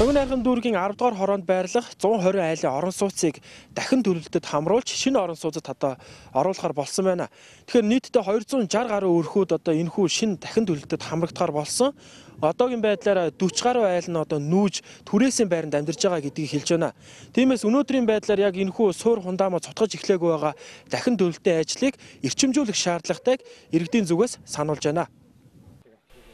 Сонгонайрхан дүүргийн 10 дугаар хороонд байрлах 120 айлын орон сууцыг дахин төлөвлөлтөд хамруулж шинэ орон сууцад одоо оруулахар болсон байна. Тэгэхээр нийтдээ 260 гаруй өрхүүд одоо энэ хүү шинэ дахин төлөвлөлтөд хамрагдахаар болсон. Одоогийн байдлаар 40 гаруй айл нь одоо нүүж түрээсийн байранд амьдарч байгаа гэдгийг хэлж байна. Тиймээс өнөөдрийн байдлаар яг энэ хүү суур хундаамаа цутгаж эхлэегүй байгаа дахин төлөвлөлтийн ажлыг эрчимжүүлэх шаардлагатайг иргэдийн зүгээс сануулж байна.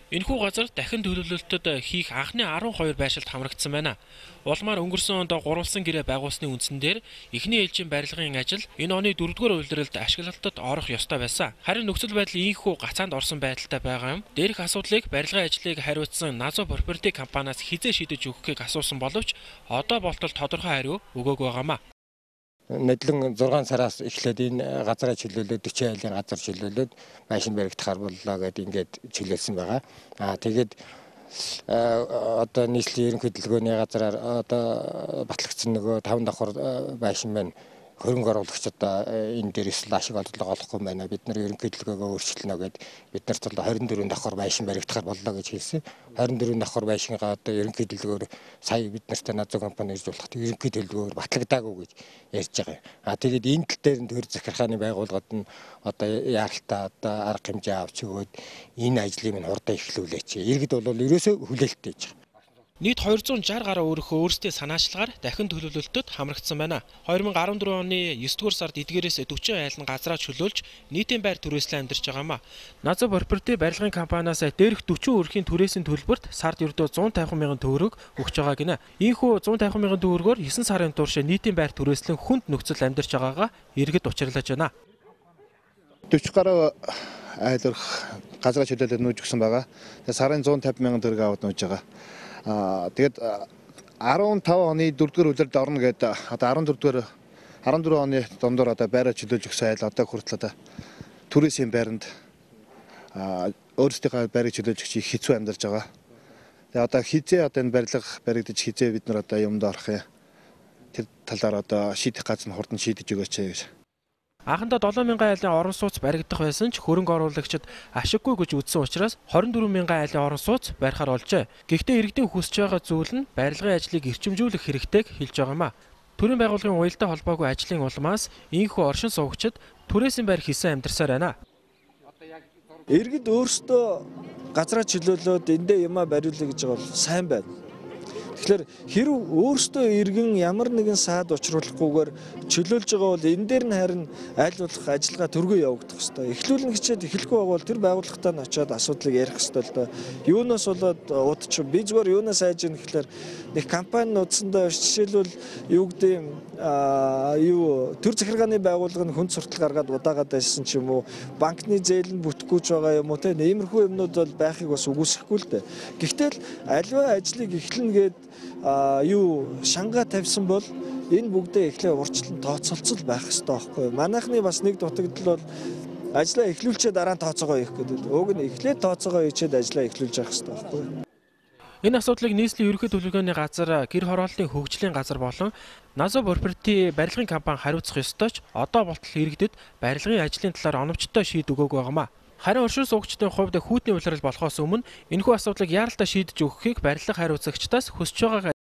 Энэхүү газар дахин төлөвлөлтөд хийх анхны 12 байршилд хамрагдсан байна. Улмаар өнгөрсөн онд гурвалсан гэрээ байгуулсны үндсэн дээр эхний ээлжийн барилгын ажил энэ оны 4-р үйлрэлд ашиглалтад орох ёстой байсан. Харин нөхцөл байдал ийхүү гацаанд орсон байдалтай байгаа юм. Дээрх асуудлыг барилгын ажлыг хариуцсан Назо Property компаниас хизээ шийдэж өгөхийг асуусан боловч одоо болтол тодорхой хариу өгөөгүй байгаамаа нодлон 6 сараас эхлээд энэ газараа чөлөөлөөд 40 айлын газар чөлөөлөөд машин баригдахаар боллоо гэдээ ингээд чөлөөлсөн байгаа. Аа тэгээд одоо нийслэлийн ерөнхий хөдөлгөөний газараар одоо батлагдсан нөгөө 5 давхар байшин маань хөрөнгө оруулагч одоо э, энэ дээрээс л ашиг олдлого олохгүй байна. Бид нар ерөнхий төлөвлөгөөгөө өөрчилнө гэд бид нарт бол 24 давхар байшин баригдахаар боллоо гэж хэлсэн. 24 давхар байшингаа одоо ерөнхий төлөвлөгөөр сая бид нартай Назо компани ирж болоход ерөнхий төлөвлөгөөр батлагдаагүй гэж ярьж байгаа. А тэгээд энэ тал дээр төр захиргааны байгууллагад нь одоо яаралтай одоо арга хэмжээ авч өгөөд энэ ажлыг минь хурдан эхлүүлээч. Иргэд бол ерөөсөө хүлээлттэй гэж. Нийт 260 гаруй өөрийнхөө өөрсдийн санаачлагаар дахин төлөвлөлтөд хамрагдсан байна. 2014 оны 9-р сард эдгээрээс 40 айлын газраа чөлөөлж нийтийн байр түрээслэн амьдарч байгаамаа. Назар Property барилгын компаниас дээрх 40 өрхийн түрээсийн төлбөрт сард ердөө 150 мянган төгрөг өгч байгаа гинэ. Ийхүү 150 мянган төгрөгөөр 9 сарын турш нийтийн байр түрээслэн хүнд нөхцөл амьдарч байгаагаа иргэд учирлаж байна. 40 гаруй айлрах газраа чөлөөлөд нүүж өгсөн байгаа. Тэгээ сарын 150 мянган төгрөг аваад нүүж байгаа. Тэгээд 15 оны 4-р үлрэлд орно гэдэг одоо 14-р 14 оны дондор одоо байраа чөлөөлж өгсөн айл одоо хүртэл одоо түрээсийн байранд өөрсдийнхөө байрыг чөлөөлж өгч их хэцүү амьдарч байгаа. Тэгээ одоо хизээ одоо энэ барилга баригдаж хизээ бид нар одоо юмд орох юм. Тэр талаар одоо шийдэх газар нь хурдан шийдэж өгөөч гэж Анхандаа 7000 айлын орон сууц баригдах байсан ч хөрөнгө оруулагчид ашиггүй гэж үзсэн учраас 24000 айлын орон сууц барихаар олжээ. Гэхдээ иргэдийн хүсэж байгаа зүйл нь барилгын ажлыг эрчимжүүлэх хэрэгтэйг хэлж байгаа юм а. Төрийн байгууллагын уялдаа холбоогүй ажлын улмаас ийхүү оршин суугчид түрээсийн байр хийсэн амьдарсаар байна. Иргэд өөрсдөө газраа чөлөөлөөд эндээ юмаа бариулъя гэж бол сайн байна. Тэгэхээр хэрв өөртөө иргэн ямар нэгэн саад учруулахгүйгээр чөлөөлж байгаа бол энэ дээр нь харин аль болох ажиллагаа төргөө явагдах хэрэгтэй. Эхлүүлэн хичээд эхлэхгүй байгаа бол тэр байгууллагатай нь очиод асуудлыг ярих хэрэгтэй л доо. Юунаас болоод удаж би зүгээр юунаас айж ийн гэхлээр нэг компани нууцсандаа жишээлбэл юу гэдэг юу төр захиргааны байгууллага нь хүн суртал гаргаад удаагаад байсан ч юм уу банкны зээл нь бүтэхгүй ч байгаа юм уу те иймэрхүү юмнууд бол байхыг бас үгүйсэхгүй л дээ. Гэхдээ л альва ажлыг эхлэнэ гээд юу шангаа тавьсан бол энэ бүгдээ эхлээ урчлан тооцоолцол байх хэрэгтэй байхгүй юу. Манайхны бас нэг дутагдал бол ажлаа эхлүүлчээ дараа нь тооцоогоо хийх гэдэг. Уг нь эхлээд тооцоогоо хийчээд ажлаа эхлүүлж явах хэрэгтэй байхгүй юу. Энэ асуудлыг нийслэлийн ерөнхий төлөвлөгөөний газар, гэр хорооллын хөгжлийн газар болон Назо Property барилгын компани хариуцах ёстой ч одоо болтол иргэдэд барилгын ажлын талаар оновчтой шийд өгөөгүй байгаамаа. Харин оршин суугчдын хувьд хүүтний улирал болохоос өмнө энэхүү асуудлыг яаралтай шийдэж өгөхийг барилга хариуцагчдаас хүсэж байгаа